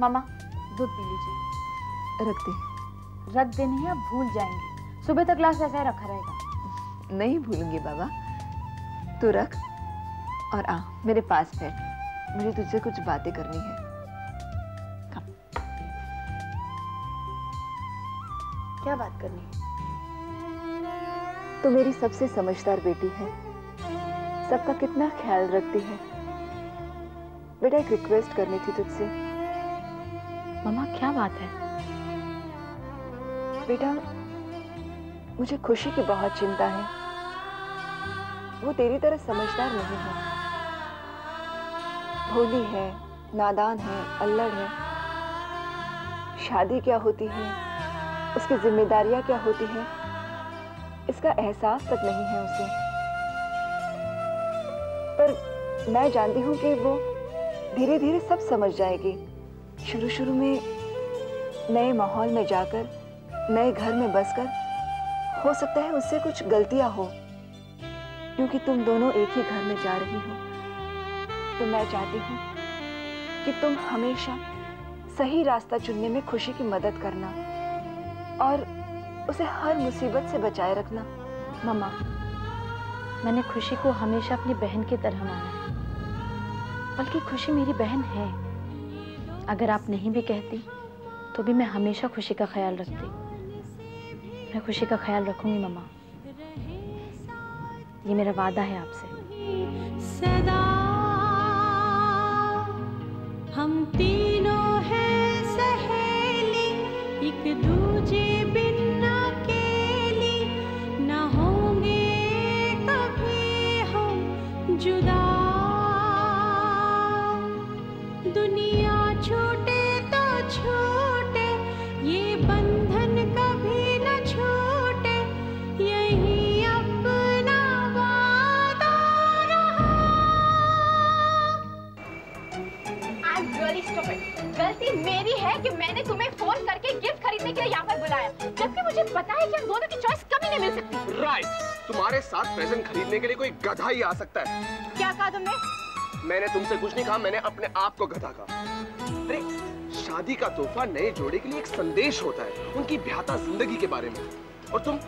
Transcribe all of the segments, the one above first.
मामा दूध पी लीजिए। रख दे। रख देनी आप भूल जाएँगे। सुबह तक ग्लास ऐसा ही रखा रहेगा। नहीं भूलूँगी बाबा। तू रख और आ मेरे पास बैठ। मुझे तुझसे कुछ बातें करनी है। कम क्या बात करनी है? तू मेरी सबसे समझदार बेटी है। सबका कितना ख्याल रखती है। बेटा एक रिक्वेस्ट करनी थी तुझसे। मामा क्या बात है? बेटा, मुझे खुशी की बहुत चिंता है। वो तेरी तरह समझदार नहीं है। भोली है, नादान है, अल्लड़ है। शादी क्या होती है? उसकी जिम्मेदारियाँ क्या होती है? इसका एहसास तक नहीं है उसे। पर मैं जानती हूँ कि वो धीरे धीरे सब समझ जाएगी। शुरू शुरू में नए माहौल में जाकर, नए घर में बसकर, हो सकता है उससे कुछ गलतियाँ हो। क्योंकि तुम दोनों एक ही घर में जा रही हो तो मैं चाहती हूँ कि तुम हमेशा सही रास्ता चुनने में खुशी की मदद करना और उसे हर मुसीबत से बचाए रखना। मामा मैंने खुशी को हमेशा अपनी बहन की तरह माना बल्कि खुशी मेरी बहन है। अगर आप नहीं भी कहती तो भी मैं हमेशा खुशी का ख्याल रखती। मैं खुशी का ख्याल रखूँगी, मम्मा। ये मेरा वादा है आपसे। सदा हम तीनों हैं सहेली, एक दूजे गलती मेरी है कि मैंने तुम्हें फ़ोन करके गिफ्ट खरीदने के लिए यहाँ पर बुलाया। जबकि मुझे पता है कि हम दोनों की चॉइस कभी नहीं मिल सकती। राइट तुम्हारे साथ प्रेजेंट खरीदने के लिए कोई गधा ही आ सकता है। क्या कहा तुमने? मैंने तुमसे कुछ नहीं कहा मैंने अपने आप को गधा कहा। अरे शादी का तोहफा नए जोड़े के लिए एक संदेश होता है उनकी ब्याहता ज़िंदगी के बारे में। और तुम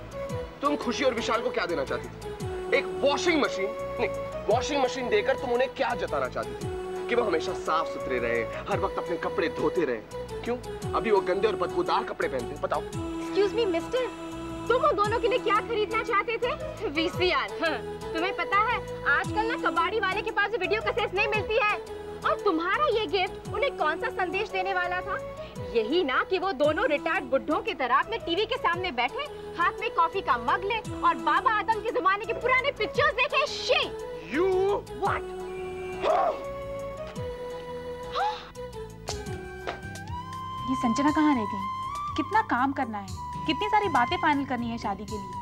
तुम खुशी और विशाल को क्या देना चाहती थी? एक वॉशिंग मशीन नहीं वॉशिंग मशीन देकर तुम उन्हें क्या जताना चाहती थी? कि वो हमेशा साफ़ सुथरे रहे हर वक्त अपने कपड़े धोते रहे। क्यों? अभी वो गंदे और बदबूदार कपड़े पहनते हैं बताओ। एक्सक्यूज मी मिस्टर तुम उन दोनों के लिए क्या खरीदना चाहते थे? वीसीआर हाँ, तुम्हें पता है आजकल ना कबाड़ी वाले के पास वीडियो कैसेट्स नहीं मिलती है। और तुम्हारा ये गिफ्ट उन्हें कौन सा संदेश देने वाला था? यही ना कि वो दोनों रिटायर्ड बुढ़ों की तरह अपने टीवी के सामने बैठे हाथ में कॉफ़ी का मग ले और बाबा आदम के जमाने के पुराने पिक्चर्स देखे। शी यू व्हाट ये संजना कहाँ रह गई? कितना काम करना है। कितनी सारी बातें फाइनल करनी है शादी के लिए।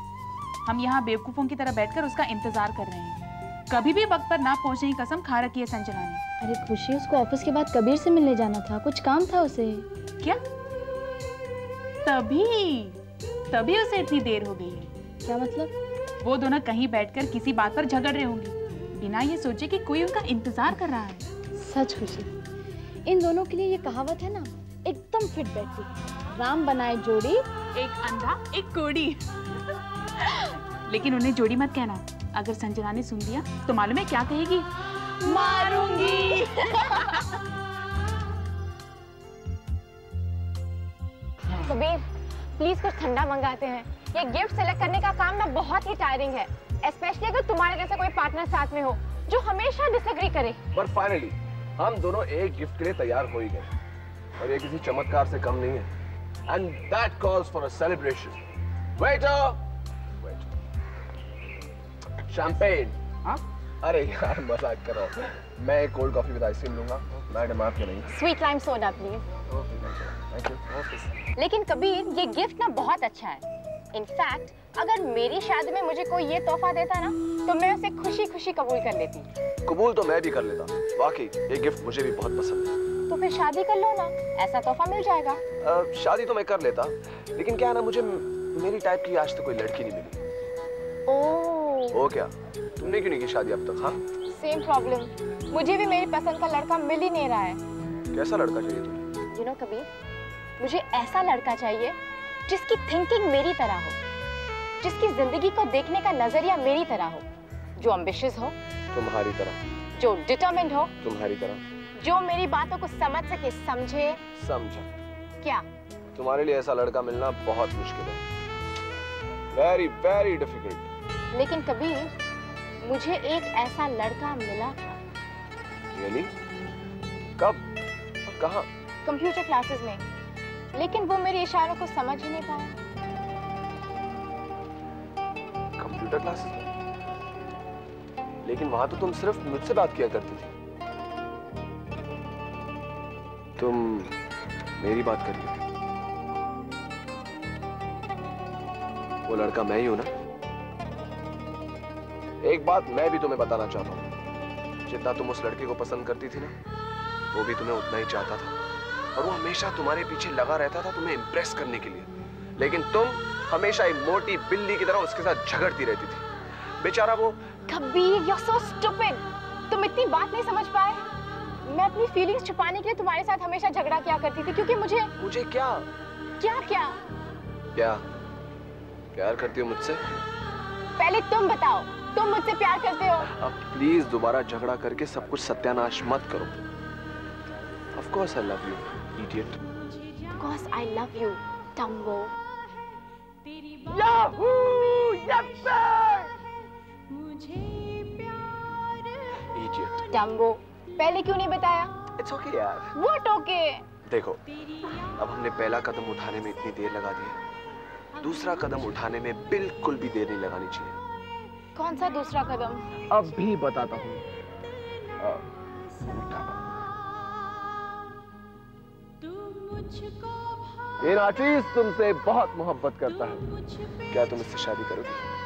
हम यहाँ बेवकूफों की तरह बैठकर उसका इंतज़ार कर रहे हैं। कभी भी वक्त पर ना पहुँचने की कसम खा रखी है संजना ने। अरे खुशी उसको ऑफ़िस के बाद कबीर से मिलने जाना था। कुछ काम था उसे? क्या? तभी। तभी उसे इतनी देर हो गई है। क्या मतलब? वो दोनों कहीं बैठकर किसी बात पर झगड़ रहे होंगे। बिना ये सोचे कि कोई उनका इंतज़ार कर रहा है। सच खुशी। इन दोनों के लिए ये कहावत है ना एकदम फिट बैठती है राम बनाए जोड़ी। एक अंधा एक कोड़ी। लेकिन उन्हें जोड़ी मत कहना। अगर संजना ने सुन दिया तो मालूम है क्या कहेगी? मारूँगी। कबीर प्लीज़ कुछ ठंडा मंगाते हैं। ये गिफ्ट सेलेक्ट करने का काम ना बहुत ही टायरिंग है। स्पेशली अगर तुम्हारे जैसा कोई पार्टनर साथ में हो जो हमेशा डिसएग्री करे। पर फाइनली हम दोनों एक गिफ्ट के लिए तैयार हो ही गए। और ये किसी चमत्कार से कम नहीं है। And that calls for a celebration waiter champagne हाँ? अरे यार मज़ाक कर रहा हूँ। मैं एक cold coffee with ice cream लूँगा। मैडम आपके नहीं sweet lime soda please thank you लेकिन कबीर ये गिफ्ट ना बहुत अच्छा है। इनफैक्ट अगर मेरी शादी में मुझे कोई ये तोहफा देता ना तो मैं उसे खुशी खुशी कबूल कर लेती। कबूल तो मैं भी कर लेता। वाकई ये गिफ्ट मुझे भी बहुत पसंद है। तो फिर शादी कर लो ना। ऐसा तोहफा मिल जाएगा। शादी तो मैं कर लेता लेकिन क्या है ना मुझे मेरी टाइप की आज तक तो कोई लड़की नहीं मिली। ओह। वो क्या? तुमने क्यों नहीं की शादी अब तक हाँ? सेम प्रॉब्लम मुझे भी मेरी पसंद का लड़का मिल ही नहीं रहा है। कैसा लड़का चाहिए तुम्हें यू नो कबीर मुझे ऐसा लड़का चाहिए जिसकी थिंकिंग मेरी तरह हो जिसकी ज़िंदगी को देखने का नज़रिया मेरी तरह हो। जो अम्बिशियस हो। तुम्हारी तरह। जो डिटर्मिन्ड हो। तुम्हारी तरह। जो मेरी बातों को समझ सके समझे। समझा। क्या? तुम्हारे लिए ऐसा लड़का मिलना बहुत मुश्किल है। वेरी वेरी डिफ़िकल्ट लेकिन कबीर मुझे एक ऐसा लड़का मिला था। रियली कब? कहाँ? कंप्यूटर क्लासेस में। लेकिन वो मेरे इशारों को समझ ही नहीं पाया। कंप्यूटर क्लासेस में? लेकिन वहाँ तो तुम सिर्फ़ मुझसे बात किया करती थी। तुम मेरी बात कर रही वो लड़का मैं ही हूँ ना? एक बात मैं भी तुम्हें बताना चाहता हूँ। जितना तुम उस लड़के को पसंद करती थी ना, वो भी तुम्हें उतना ही चाहता था। और वो हमेशा तुम्हारे पीछे लगा रहता था तुम्हें इम्प्रेस करने के लिए। लेकिन तुम हमेशा एक मोटी बिल्ली की तरह उसके साथ झगड़ती रहती थी। बेचारा वो कबीर यू सो स्टूपिड तुम इतनी बात नहीं समझ पाए। मैं अपनी फीलिंग्स छुपाने के लिए तुम्हारे साथ हमेशा झगड़ा किया करती थी क्योंकि मुझे मुझे क्या? क्या क्या? क्या? प्यार करती हो मुझसे? पहले तुम बताओ तुम मुझसे प्यार करते हो। अब प्लीज़ दोबारा झगड़ा करके सब कुछ सत्यानाश मत करो। Of course I love you idiot Cause I love you, Dumbo. Yahoo idiot Dumbo. पहले क्यों नहीं बताया? इट्स ओके यार। वो टोके देखो अब हमने पहला कदम उठाने में इतनी देर लगा दी है। दूसरा कदम उठाने में बिल्कुल भी देर नहीं लगानी चाहिए। कौन सा दूसरा कदम? अब भी बताता हूँ। ये नाचीज तुमसे बहुत मोहब्बत करता है। क्या तुम इससे शादी करोगी?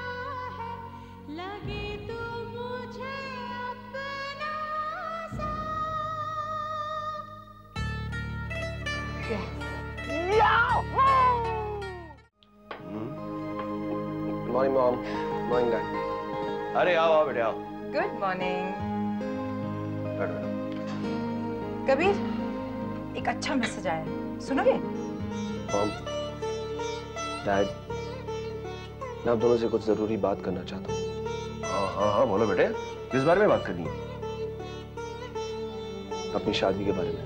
मॉर्निंग मॉम मॉर्निंग डैड अरे आओ आओ बेटे आओ। Good morning. कबीर एक अच्छा मैसेज आया। सुनोगे? मॉम डैड मैं आप दोनों से कुछ ज़रूरी बात करना चाहता हूँ। हाँ हाँ हाँ बोलो बेटे। किस बारे में बात करनी है? अपनी शादी के बारे में।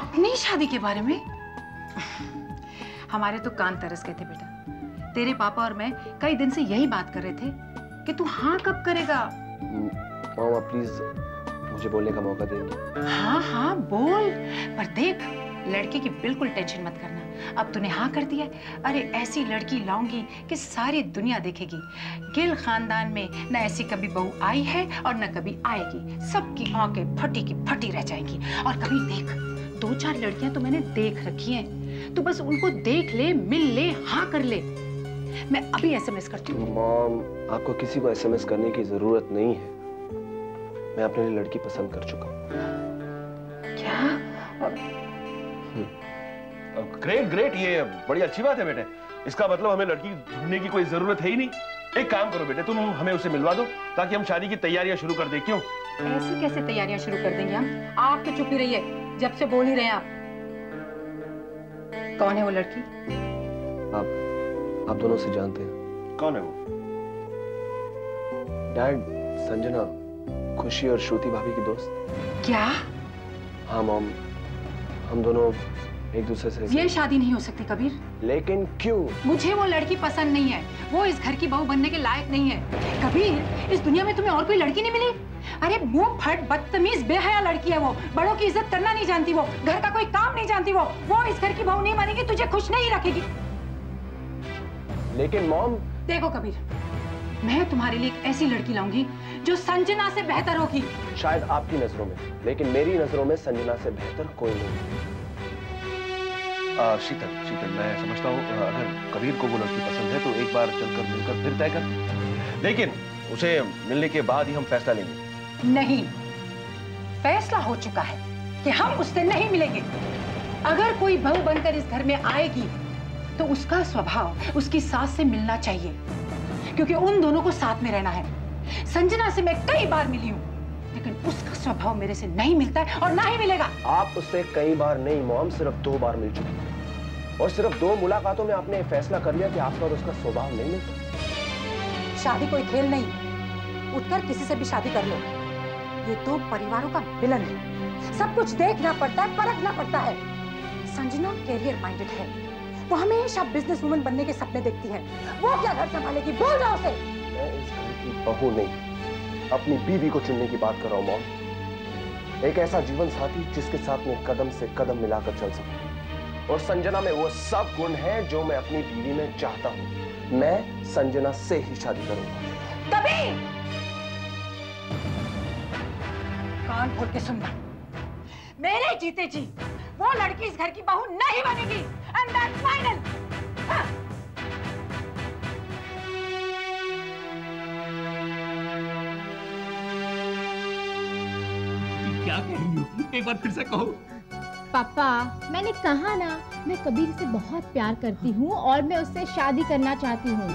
अपनी शादी के बारे में? हमारे तो कान तरस गए थे बेटा। तेरे पापा और मैं कई दिन से यही बात कर रहे थे कि तू हाँ कब करेगा। मॉम आप प्लीज़ मुझे बोलने का मौका देंगे हाँ हाँ बोल। पर देख लड़के की बिल्कुल टेंशन मत करना। अब तूने हाँ कर दिया अरे ऐसी लड़की लाऊँगी कि सारी दुनिया देखेगी। गिल खानदान में न ऐसी कभी बहू आई है और न कभी आएगी। सबकी आँखें फटी की फटी रह जाएँगी। और कभी देख दो चार लड़कियाँ तो मैंने देख रखी हैं। तो बस उनको देख ले मिल ले हाँ कर ले। मैं अभी एसएमएस करती हूँ। मॉम आपको किसी को एसएमएस करने की ज़रूरत नहीं है। मैं अपने लिए लड़की पसंद कर चुका हूँ। क्या? ग्रेट ग्रेट ये बड़ी अच्छी बात है बेटे। इसका मतलब हमें लड़की ढूँढने की कोई ज़रूरत है ही नहीं। एक काम करो बेटे तुम हमें उसे मिलवा दो ताकि हम शादी की तैयारियाँ शुरू कर दें। क्यों? ऐसी कैसे तैयारियाँ शुरू कर देंगे हम? आप तो चुप ही रहिए जब से बोल ही रहे हैं आप। कौन है वो लड़की? आप आप दोनों से जानते हैं। कौन है वो? डैड संजना खुशी और श्रुति भाभी की दोस्त। क्या? हाँ मॉम। हम दोनों एक दूसरे से ये शादी नहीं हो सकती कबीर। लेकिन क्यों? मुझे वो लड़की पसंद नहीं है। वो इस घर की बहू बनने के लायक नहीं है। कबीर इस दुनिया में तुम्हें और कोई लड़की नहीं मिली? अरे मुँह फट बदतमीज बेहया लड़की है वो। बड़ों की इज़्ज़त करना नहीं जानती वो। घर का कोई काम नहीं जानती वो। वो इस घर की बहू नहीं मानेगी तुझे खुश नहीं रखेगी। लेकिन मॉम देखो कबीर मैं तुम्हारे लिए एक ऐसी लड़की लाऊँगी जो संजना से बेहतर होगी। शायद आपकी नज़रों में लेकिन मेरी नज़रों में संजना से बेहतर कोई नहीं। आ, शीतल शीतल मैं समझता हूँ अगर कबीर को वो लड़की पसंद है तो एक बार चलकर मिलकर फिर तय कर। लेकिन उसे मिलने के बाद ही हम फैसला लेंगे। नहीं फैसला हो चुका है कि हम उससे नहीं मिलेंगे। अगर कोई बहू बनकर इस घर में आएगी तो उसका स्वभाव उसकी सास से मिलना चाहिए। क्योंकि उन दोनों को साथ में रहना है। संजना से मैं कई बार मिली हूँ लेकिन उसका स्वभाव मेरे से नहीं मिलता है और ना ही मिलेगा। आप उससे कई बार नहीं मॉम सिर्फ़ दो बार मिल चुकी और सिर्फ़ दो मुलाकातों में आपने फैसला कर लिया कि आपका और उसका स्वभाव नहीं मिलता। शादी कोई खेल नहीं। उठकर किसी से भी शादी कर लो। ये दो परिवारों का मिलन है। सब कुछ देखना पड़ता है परखना पड़ता है। संजना कैरियर माइंडेड है। वो हमेशा बिज़नेस वुमन बनने के सपने देखती है। वो क्या घर संभालेगी? बोल रहा उसे। मैं इस घर की बहू नहीं अपनी बीवी को चुनने की बात कर रहा हूँ मॉम। एक ऐसा जीवन साथी जिसके साथ मैं कदम से कदम मिलाकर चल सकूँ। और संजना में वो सब गुण हैं जो मैं अपनी बीवी में चाहता हूँ। मैं संजना से ही शादी करूँगा। कभी कान खोल के सुनना। मेरे जीते जी वो लड़की इस घर की बहू नहीं बनेगी। एंड दैट्स फाइनल क्या कह रही हो? एक बार फिर से कहो। पापा मैंने कहा ना मैं कबीर से बहुत प्यार करती हूँ और मैं उससे शादी करना चाहती हूँ।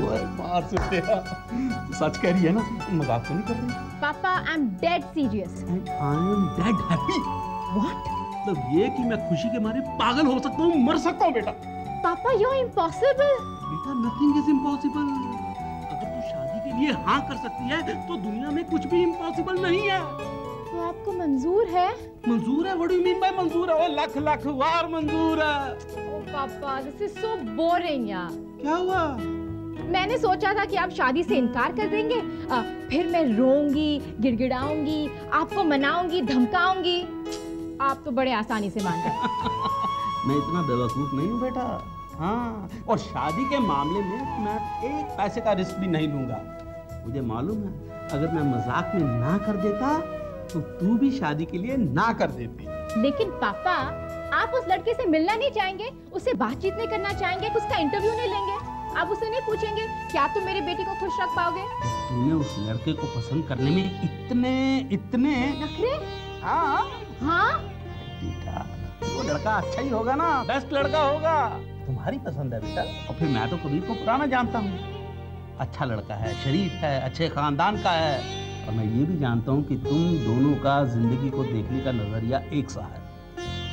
सच कह रही है ना मज़ाक तो नहीं कर रही? पापा I am dead serious I am dead happy what मतलब ये कि मैं खुशी के मारे पागल हो सकता हूँ मर सकता हूँ बेटा। पापा यू इम्पॉसिबल बेटा नथिंग इज़ इम्पॉसिबल अगर तू शादी के लिए हाँ कर सकती है तो दुनिया में कुछ भी इम्पॉसिबल नहीं है। तो आपको मंजूर है? मंजूर है? What do you mean by मंजूर है? लाख लाख वार मंजूर है। ओ पापा दिस इज़ सो बोरिंग यार। क्या हुआ? मैंने सोचा था कि आप शादी से इनकार कर देंगे। अ, फिर मैं रोऊँगी गिड़गिड़ाऊँगी आपको मनाऊँगी धमकाऊँगी। आप तो बड़े आसानी से मान गए। मैं इतना बेवकूफ़ नहीं हूँ बेटा। हाँ और शादी के मामले में मैं एक पैसे का रिस्क भी नहीं लूँगा। मुझे मालूम है अगर मैं मज़ाक में ना कर देता तो तू भी शादी के लिए ना कर देती। लेकिन पापा आप उस लड़के से मिलना नहीं चाहेंगे उससे बातचीत नहीं करना चाहेंगे उसका इंटरव्यू नहीं लेंगे। आप उसे नहीं पूछेंगे क्या तुम मेरे बेटे को खुश रख पाओगे? तूने उस लड़के को पसंद करने में इतने इतने नखरे? हाँ। हाँ? बेटा वो लड़का अच्छा ही होगा ना। बेस्ट लड़का होगा। तुम्हारी पसंद है बेटा। और फिर मैं तो कबीर को पुराना जानता हूँ। अच्छा लड़का है शरीफ है अच्छे खानदान का है। और मैं ये भी जानता हूँ कि तुम दोनों का ज़िंदगी को देखने का नज़रिया एक सा है।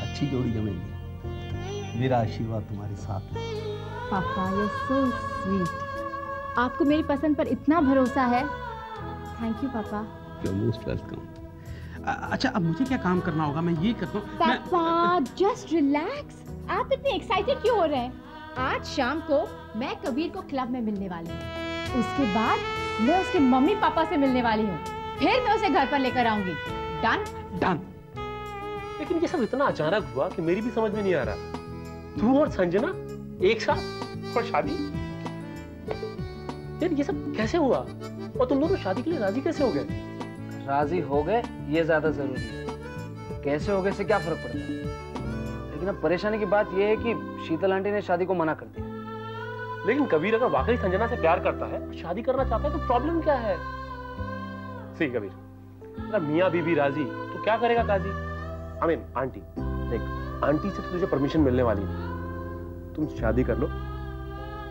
अच्छी जोड़ी जमेगी। मेरा आशीर्वाद तुम्हारे साथ है। पापा यू सो स्वीट आपको मेरी पसंद पर इतना भरोसा है। थैंक यू पापा। यू मोस्ट वेलकम अच्छा अब मुझे क्या काम करना होगा? मैं ये करता हूँ। पापा जस्ट रिलैक्स आप इतने एक्साइटेड क्यों हो रहे हैं? आज शाम को मैं कबीर को क्लब में मिलने वाली हूँ। उसके बाद मैं उसके मम्मी पापा से मिलने वाली हूँ। फिर मैं उसे घर पर लेकर आऊँगी। डन डन लेकिन ये सब इतना अचानक हुआ कि मेरी भी समझ में नहीं आ रहा। तू और संजना एक साथ और शादी? यार ये सब कैसे हुआ? और तुम दोनों शादी के लिए राज़ी कैसे हो गए? राज़ी हो गए, ये ज़्यादा ज़रूरी है। कैसे हो गए से क्या फ़र्क पड़ता है? लेकिन अब परेशानी की बात यह है कि शीतल आंटी ने शादी को मना कर दिया। लेकिन कबीर अगर वाकई संजना से प्यार करता है, शादी करना चाहता है तो प्रॉब्लम क्या है? सही कबीर, अगर मियाँ बीबी राज़ी तो क्या करेगा काजी? आई मीन आंटी, देख, आंटी से तो तुझे परमिशन मिलने वाली नहीं तुम शादी कर लो,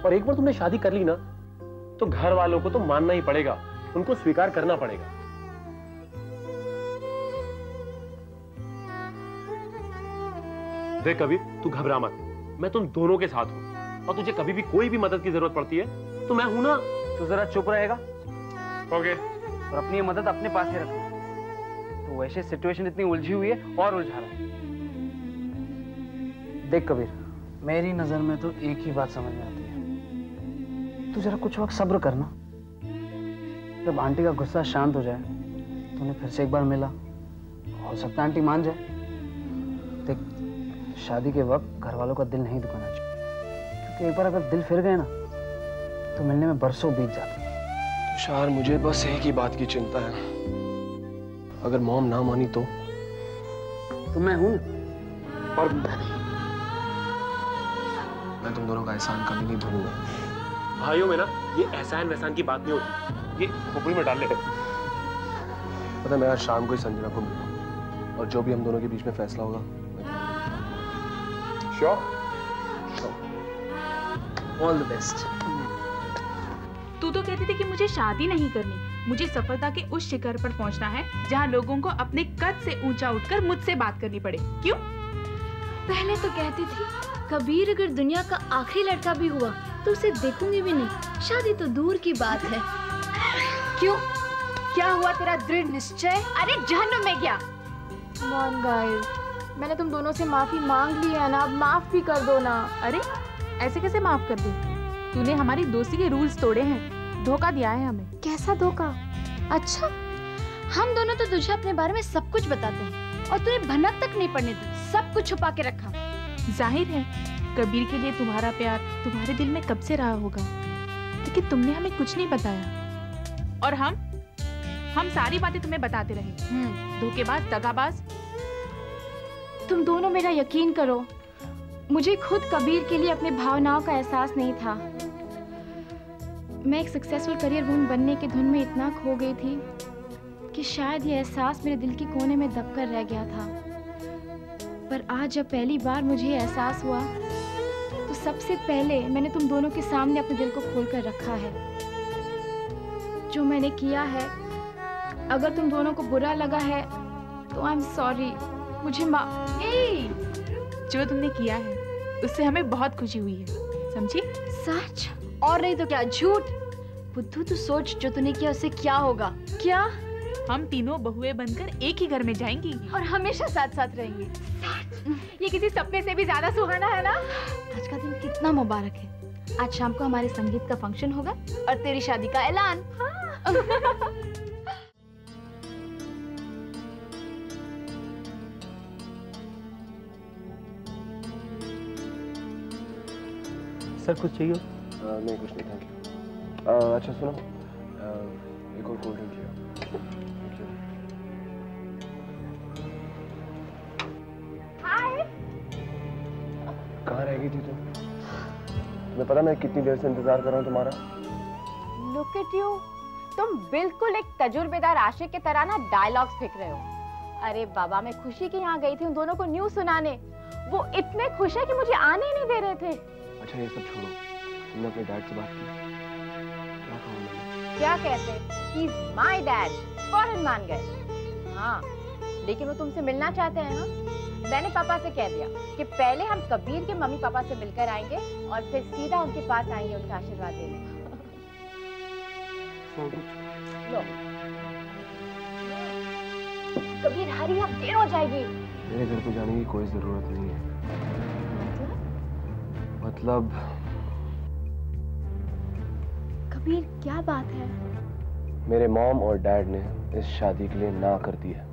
और एक बार तुमने शादी कर ली ना तो घर वालों को तो मानना ही पड़ेगा, उनको स्वीकार करना पड़ेगा। देख कबीर तू घबरा मत। मैं तुम दोनों के साथ हूँ। और तुझे कभी भी कोई भी मदद की ज़रूरत पड़ती है तो मैं हूँ ना। तो जरा चुप रहेगा। ओके। और अपनी ये मदद अपने पास ही रखना तो वैसे सिचुएशन इतनी उलझी हुई है और उलझा रहा है। देख कबीर मेरी नज़र में तो एक ही बात समझ में आती है। तू जरा कुछ वक्त सब्र करना। जब आंटी का गुस्सा शांत हो जाए तो उन्हें फिर से एक बार मिला। हो सकता है आंटी मान जाए। देख शादी के वक्त घर वालों का दिल नहीं दुखाना चाहिए। क्योंकि एक बार अगर दिल फिर गए ना तो मिलने में बरसों बीत जाते तुषार मुझे बस एक ही बात की चिंता है। अगर मॉम ना मानी तो? तो मैं हूँ। और मैं तुम दोनों का एहसान कभी नहीं भूलूँगा। भाइयों में ना ये एहसान वहसान की बात नहीं होती। ये खोपड़ी में डाल ले पता है मैं आज शाम को ही संजना को मिलूँगा। और जो भी हम दोनों के बीच में फैसला होगा करूँगा। श्योर ऑल द बेस्ट तू तो कहती थी कि मुझे शादी नहीं करनी। मुझे सफलता के उस शिखर पर पहुँचना है जहाँ लोगों को अपने कद से ऊँचा उठकर मुझसे बात करनी पड़े। क्यों? पहले तो कहती थी कबीर अगर दुनिया का आखिरी लड़का भी हुआ तो उसे देखूँगी भी नहीं। शादी तो दूर की बात है। क्यों? क्या हुआ तेरा दृढ़ निश्चय? अरे जहन्नुम में गया। मान गाइस मैंने तुम दोनों से माफ़ी मांग ली है ना अब माफ़ भी कर दो ना। अरे ऐसे कैसे माफ़ कर दे? तूने हमारी दोस्ती के रूल्स तोड़े हैं धोखा दिया है हमें। कैसा धोखा? अच्छा हम दोनों तो तुझे अपने बारे में सब कुछ बताते हैं और तूने भनक तक नहीं पड़ने दी सब कुछ छुपा के रखा। ज़ाहिर है कबीर के लिए तुम्हारा प्यार तुम्हारे दिल में कब से रहा होगा? लेकिन तुमने हमें कुछ नहीं बताया। और हम हम सारी बातें तुम्हें बताते रहे। धोखेबाज दगाबाज तुम दोनों मेरा यकीन करो, मुझे खुद कबीर के लिए अपने भावनाओं का एहसास नहीं था। मैं एक सक्सेसफुल करियर वुमन बनने के धुन में इतना खो गई थी कि शायद ये एहसास मेरे दिल के कोने में दबकर रह गया था। पर आज जब पहली बार मुझे एहसास हुआ तो सबसे पहले मैंने तुम दोनों के सामने अपने दिल को खोल कर रखा है। जो मैंने किया है, अगर तुम दोनों को बुरा लगा है तो आई एम सॉरी मुझे मा ए, जो तुमने किया है उससे हमें बहुत खुशी हुई है। समझी? सच? और नहीं तो क्या झूठ? बुद्धू तू सोच जो तूने किया उससे क्या होगा? क्या? हम तीनों बहुए बनकर एक ही घर में जाएँगी। और हमेशा साथ साथ रहेंगे ये किसी सपने से भी ज़्यादा सुहाना है ना? आज का दिन कितना मुबारक है। आज शाम को हमारे संगीत का फ़ंक्शन होगा और तेरी शादी का ऐलान। सर कुछ चाहिए आ, नहीं कुछ नहीं थैंक यू अच्छा सुनो। एक और कोल्ड ड्रिंक लिया कहाँ रह गई थी तुम तुम्हें पता मैं कितनी देर से इंतज़ार कर रहा हूँ तुम्हारा? लुक एट यू तुम बिल्कुल एक तजुर्बेदार आशिक की तरह ना डायलॉग्स फेंक रहे हो। अरे बाबा मैं खुशी के यहाँ गई थी उन दोनों को न्यूज़ सुनाने। वो इतने खुश है कि मुझे आने ही नहीं दे रहे थे। अच्छा ये सब छोड़ो। तुमने अपने डैड से बात की। क्या कहा उन्होंने? क्या कहते माय डैड फ़ौरन मान गए। हाँ लेकिन वो तुमसे मिलना चाहते हैं हाँ? मैंने पापा से कह दिया कि पहले हम कबीर के मम्मी पापा से मिलकर आएँगे और फिर सीधा उनके पास आएँगे उनका आशीर्वाद देने। लो। कबीर हरी अब देर हो जाएगी। मेरे घर को जाने की कोई ज़रूरत नहीं है। मतलब कबीर क्या बात है? मेरे मॉम और डैड ने इस शादी के लिए ना कर दी है।